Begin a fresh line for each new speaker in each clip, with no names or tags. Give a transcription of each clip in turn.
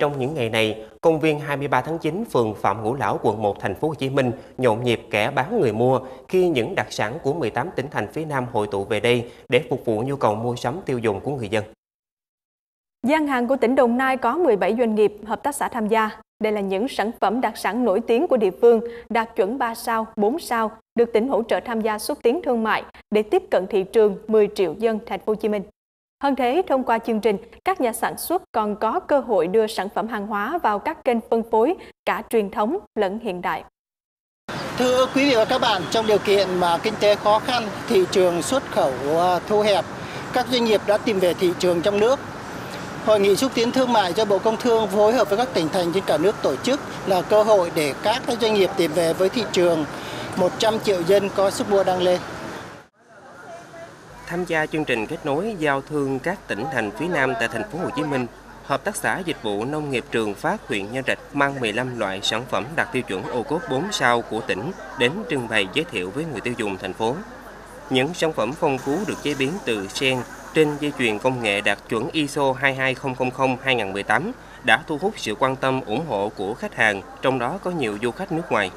Trong những ngày này, công viên 23 tháng 9, phường Phạm Ngũ Lão, quận 1, thành phố Hồ Chí Minh nhộn nhịp kẻ bán người mua khi những đặc sản của 18 tỉnh thành phía Nam hội tụ về đây để phục vụ nhu cầu mua sắm tiêu dùng của người dân.
Gian hàng của tỉnh Đồng Nai có 17 doanh nghiệp, hợp tác xã tham gia. Đây là những sản phẩm đặc sản nổi tiếng của địa phương, đạt chuẩn 3 sao, 4 sao, được tỉnh hỗ trợ tham gia xúc tiến thương mại để tiếp cận thị trường 10 triệu dân thành phố Hồ Chí Minh. Hơn thế, thông qua chương trình, các nhà sản xuất còn có cơ hội đưa sản phẩm hàng hóa vào các kênh phân phối cả truyền thống lẫn hiện đại.
Thưa quý vị và các bạn, trong điều kiện mà kinh tế khó khăn, thị trường xuất khẩu ờ, thu hẹp, các doanh nghiệp đã tìm về thị trường trong nước. Hội nghị xúc tiến thương mại do Bộ Công Thương phối hợp với các tỉnh thành trên cả nước tổ chức là cơ hội để các doanh nghiệp tìm về với thị trường 100 triệu dân có sức mua đang lên.
Tham gia chương trình kết nối giao thương các tỉnh thành phía Nam tại thành phố Hồ Chí Minh, Hợp tác xã Dịch vụ Nông nghiệp Trường Phát huyện Nhân Trạch mang 15 loại sản phẩm đạt tiêu chuẩn ô cốp 4 sao của tỉnh đến trưng bày giới thiệu với người tiêu dùng thành phố. Những sản phẩm phong phú được chế biến từ sen trên dây chuyền công nghệ đạt chuẩn ISO 22000-2018 đã thu hút sự quan tâm ủng hộ của khách hàng, trong đó có nhiều du khách nước ngoài.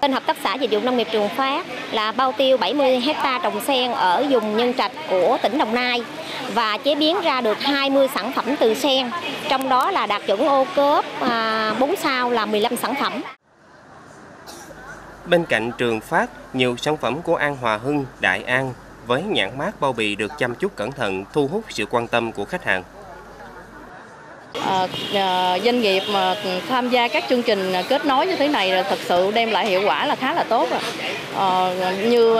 Tên hợp tác xã dịch vụ nông nghiệp Trường Phát là bao tiêu 70 hecta trồng sen ở vùng Nhân Trạch của tỉnh Đồng Nai và chế biến ra được 20 sản phẩm từ sen, trong đó là đạt chuẩn ô cốp à, 4 sao là 15 sản phẩm.
Bên cạnh Trường Phát, nhiều sản phẩm của An Hòa Hưng, Đại An với nhãn mát bao bì được chăm chút cẩn thận thu hút sự quan tâm của khách hàng.
À, doanh nghiệp mà tham gia các chương trình kết nối như thế này là thật sự đem lại hiệu quả là khá là tốt rồi. À, ờ, như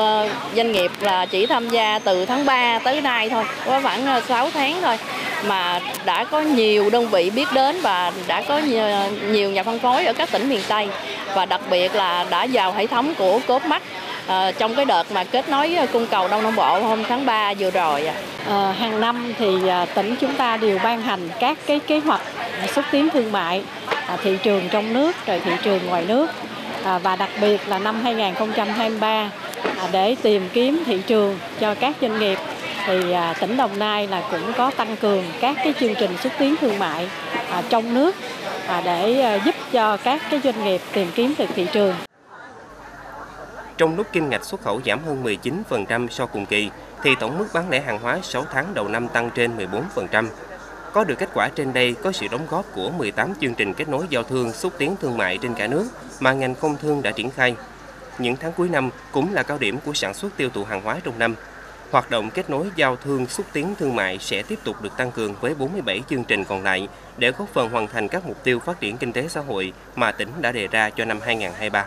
doanh nghiệp là chỉ tham gia từ tháng 3 tới nay thôi, có khoảng 6 tháng thôi mà đã có nhiều đơn vị biết đến và đã có nhiều nhà phân phối ở các tỉnh miền Tây và đặc biệt là đã vào hệ thống của Cốp Mắt à, trong cái đợt mà kết nối ờ, cung cầu Đông Nam Bộ hôm tháng 3 vừa rồi.
À, hàng năm thì à, tỉnh chúng ta đều ban hành các cái kế hoạch xúc tiến thương mại à, thị trường trong nước rồi thị trường ngoài nước à, và đặc biệt là năm 2023 à, để tìm kiếm thị trường cho các doanh nghiệp thì à, tỉnh Đồng Nai là cũng có tăng cường các cái chương trình xúc tiến thương mại à, trong nước à, để à, giúp cho các cái doanh nghiệp tìm kiếm được thị trường.
Trong lúc kim ngạch xuất khẩu giảm hơn 19% so cùng kỳ, thì tổng mức bán lẻ hàng hóa 6 tháng đầu năm tăng trên 14%. Có được kết quả trên đây có sự đóng góp của 18 chương trình kết nối giao thương xúc tiến thương mại trên cả nước mà ngành công thương đã triển khai. Những tháng cuối năm cũng là cao điểm của sản xuất tiêu thụ hàng hóa trong năm. Hoạt động kết nối giao thương xúc tiến thương mại sẽ tiếp tục được tăng cường với 47 chương trình còn lại để góp phần hoàn thành các mục tiêu phát triển kinh tế xã hội mà tỉnh đã đề ra cho năm 2023.